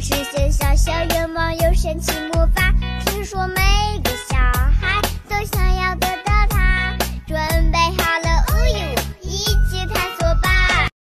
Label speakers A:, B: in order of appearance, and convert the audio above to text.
A: 实现小小愿望有神奇魔法